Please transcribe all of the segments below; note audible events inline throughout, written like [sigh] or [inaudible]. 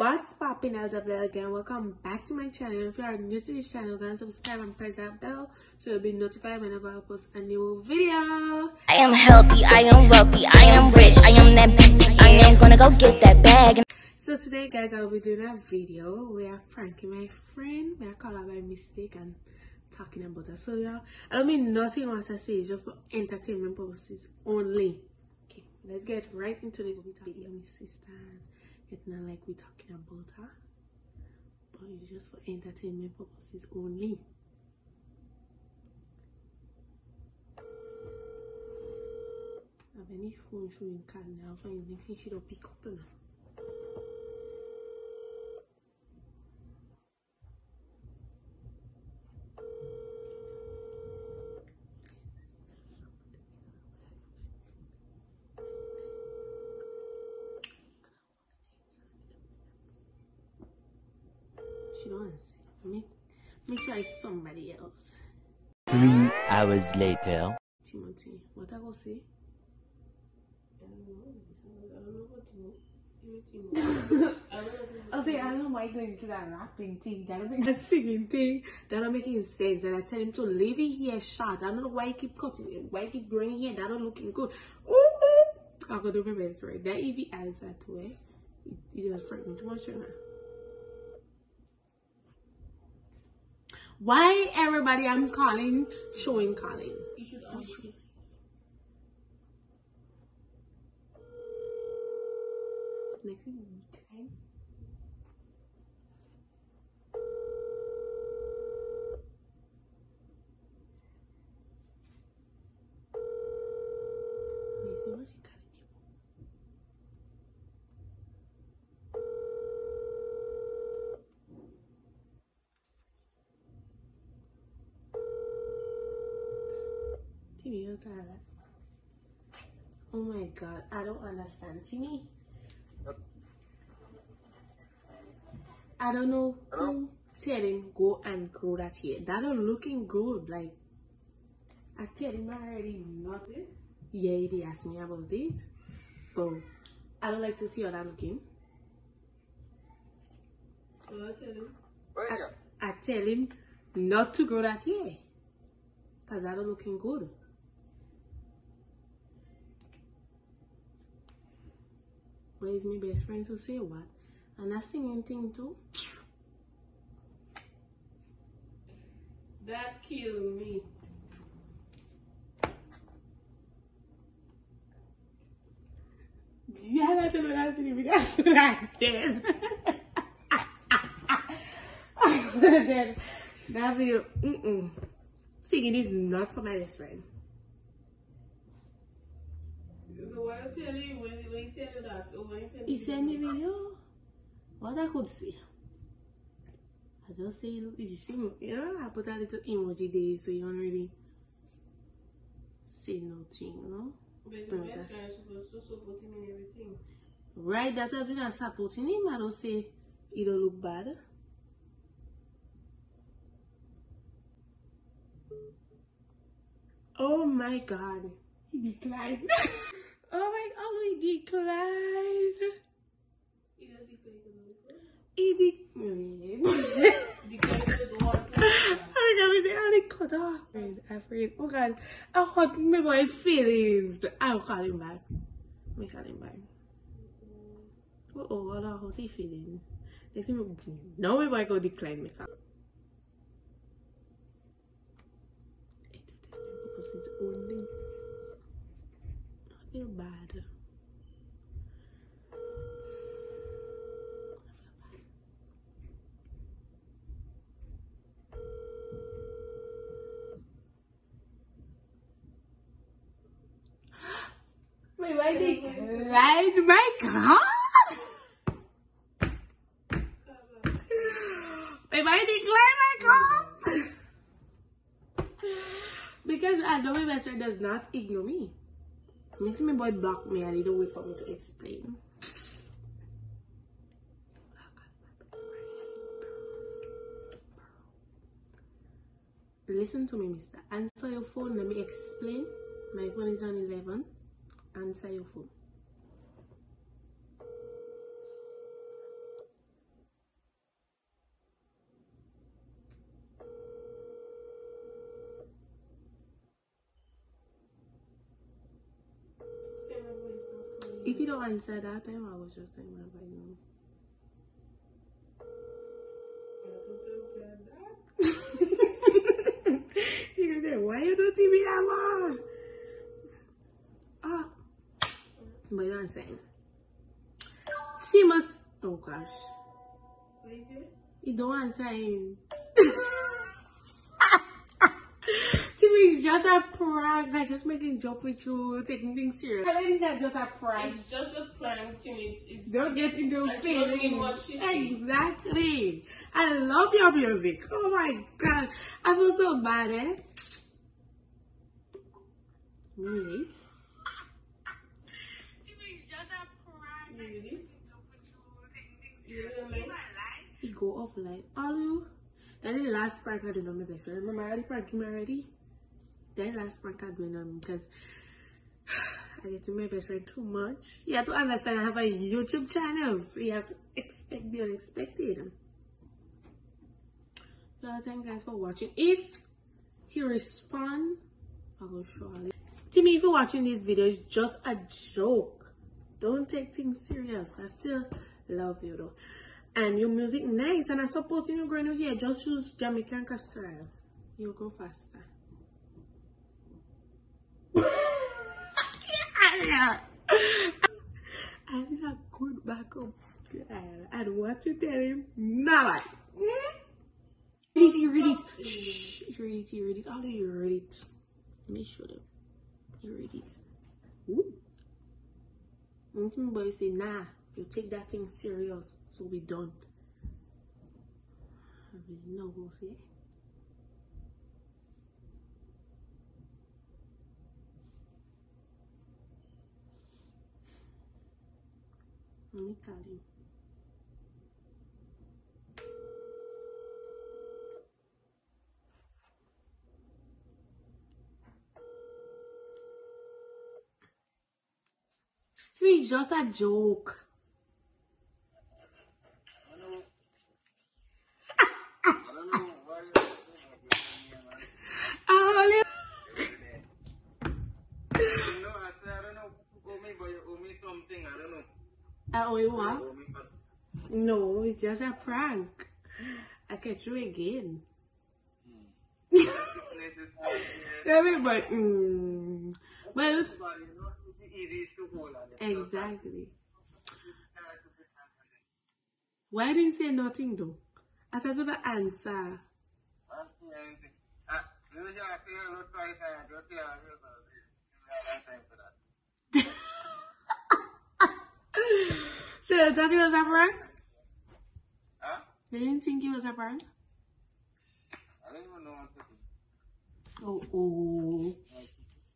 What's popping LW again? Welcome back to my channel. If you are new to this channel, go and subscribe and press that bell so you'll be notified whenever I post a new video. I am healthy, I am wealthy, I am rich, I am that bitch, I am gonna go get that bag. So today guys I'll be doing a video where I'm pranking my friend. May I call her by mistake and talking about her. So yeah, I don't mean nothing what I say, it's just for entertainment purposes only. Okay, let's get right into this video, my sister. It's not like we're talking about her, but it's just for entertainment purposes only. I've any phone showing card now for next thing she don't pick up now. She don't answer. Make, make sure somebody else. Three hours later. Timothy, what I go say? I say, [laughs] I don't know why you're going to that rapping thing, that make the singing thing, that not making sense. And I tell him to leave it here short. I don't know why you keep cutting it, why you keep growing here, that not looking good. Ooh, ooh. I'm gonna do my best, right? That if he answer to it, it, it just frighten me too much, you know. Why everybody I'm calling showing calling? You should answer. Next thing time. Next thing, what she calling me for? Timmy, you're. Oh my god, I don't understand. Timmy. I don't know who tell him go and grow that hair. That don't looking good. Like I tell him already not it. Yeah, he asked me about it. But I don't like to see how that looking. So I tell him I, I tell him not to grow that hair. Cause that don't looking good. But it's my best friend to say what? And that singing thing too. That killed me. Yeah, that's I see me like that. then that video, mm-mm. Singing is not for my best friend. So what I tell you when, when you tell you that or when you send He sent me video. What I could see. I just say, you see, you know, I put a little emoji there so you don't really say nothing, you know? But your best friend is supposed to support him in everything. Right, that I do not supporting him, I don't say he don't look bad. Oh my god, he declined. Oh my god, he declined. He does declare to know. He declined. Declare to the one. Oh my god, we say only cut off. Afraid, afraid. Oh god, I hurt me my feelings. I'll call him back. Me call him back. Oh, oh, what a hurt his feelings. They see me, now we might go decline me call. Because it's only. Feel bad. I feel bad. Wait, why decline my call? Wait, why decline my call? because I know my best friend does not ignore me. Makes my boy block me he don't wait for me to explain. Listen to me, mister. Answer your phone. Let me explain. My phone is on 11. Answer your phone. If you don't answer that time, I was just saying whatever you [laughs] you can say, why you do TV that more? Ah. But you I'm saying? Seamus. Oh gosh. What is it? You don't answer him. Timmy is just a prank. I'm just making joke with you, taking things serious. I ladies are just a prank. It's just a prank to me. It's, it's Don't get into And she feelings. what she say. Exactly. I love your music. Oh my god. I feel so bad, eh? Wait. really. You know what I? He go offline. All you. That is the last prank I do on my best friend. Remember I already prank him already? That last prank I do on because I get to my best friend too much. You have to understand I have a YouTube channel, so you have to expect the unexpected. So thank you guys for watching. If he respond, I will surely. Timmy, if you're watching this video, it's just a joke. Don't take things serious. I still love you though. And your music nice and I support you growing up here. Just use Jamaican style. You'll go faster. [laughs] yeah. I did a good backup. girl. And what you tell him, not like. Read it, you read it. Shh, you read it, you read it. How do you read it? Let me show them. You read it. Ooh. Mm-hmm, but you say, nah, you take that thing serious, so we done. I mean, no, who's here. Let me tell you. It's just a joke. I only No, I said, I don't know who owe me, but you owe me something. I don't know. I owe you You what? owe me for- No, it's just a prank. I catch you again. places out there. Yeah, but mm, well, But it's not easy to hold on. It's not exactly. hard to put hands on it. Why didn't you say nothing though? I thought of the answer. I see anything. Ah, you just have to hear what twice and just hear and hear about it. You have time for that. So you thought it was a prank? Huh? You didn't think it was a prank? I don't even know what to do. Oh,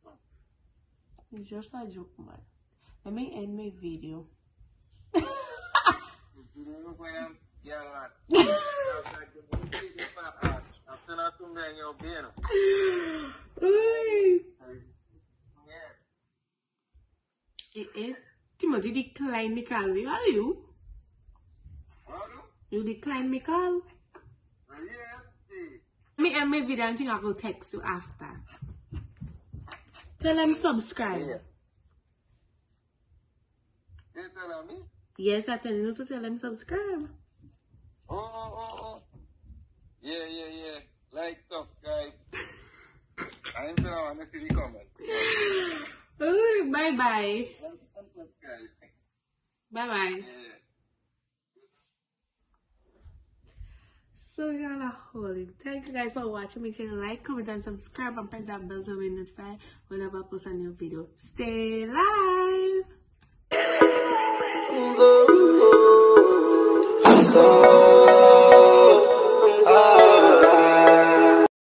oh. It's just a joke, man. Let me end my video. You don't know where I'm- yeah, man. I'm like, you take it back, I'm still not to me and you're being. Uy. Yeah. Timothy declined me call. Where are you? What? You declined me call? Well, yeah, see. Let me end my video and I will text you after. Tell them subscribe. Yeah. You telling me? Yes, I tell you to tell them subscribe. Oh, oh, oh, oh. Yeah, yeah, yeah. Like subscribe. I telling want to see the comment. [laughs] Bye bye. Bye bye. So y'all are holding. Thank you guys for watching. Make sure you like, comment, and subscribe and press that bell so we notify whenever I post a new video. Stay live.